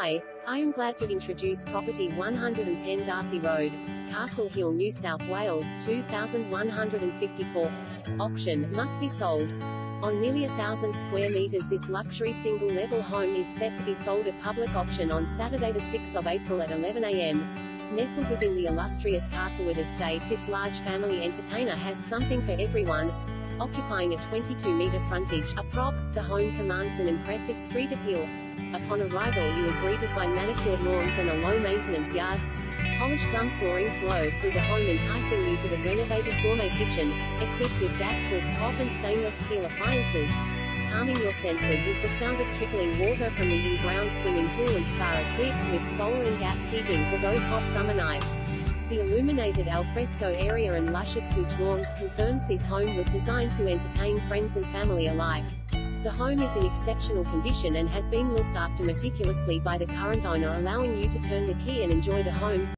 Hi, I am glad to introduce property 110 Darcey Road, Castle Hill, New South Wales, 2154. Auction, must be sold. On nearly a thousand square meters this luxury single-level home is set to be sold at public auction on Saturday the 6th of April at 11 a.m. Nestled within the illustrious Castlewood estate, this large family entertainer has something for everyone. Occupying a 22-meter frontage, approx, the home commands an impressive street appeal. Upon arrival you are greeted by manicured lawns and a low-maintenance yard. Polished gum flooring flow through the home enticing you to the renovated gourmet kitchen, equipped with gas cooktop and stainless steel appliances. Calming your senses is the sound of trickling water from the in-ground swimming pool and spa equipped with solar and gas heating for those hot summer nights. The illuminated alfresco area and luscious couch lawns confirms this home was designed to entertain friends and family alike. The home is in exceptional condition and has been looked after meticulously by the current owner allowing you to turn the key and enjoy the home's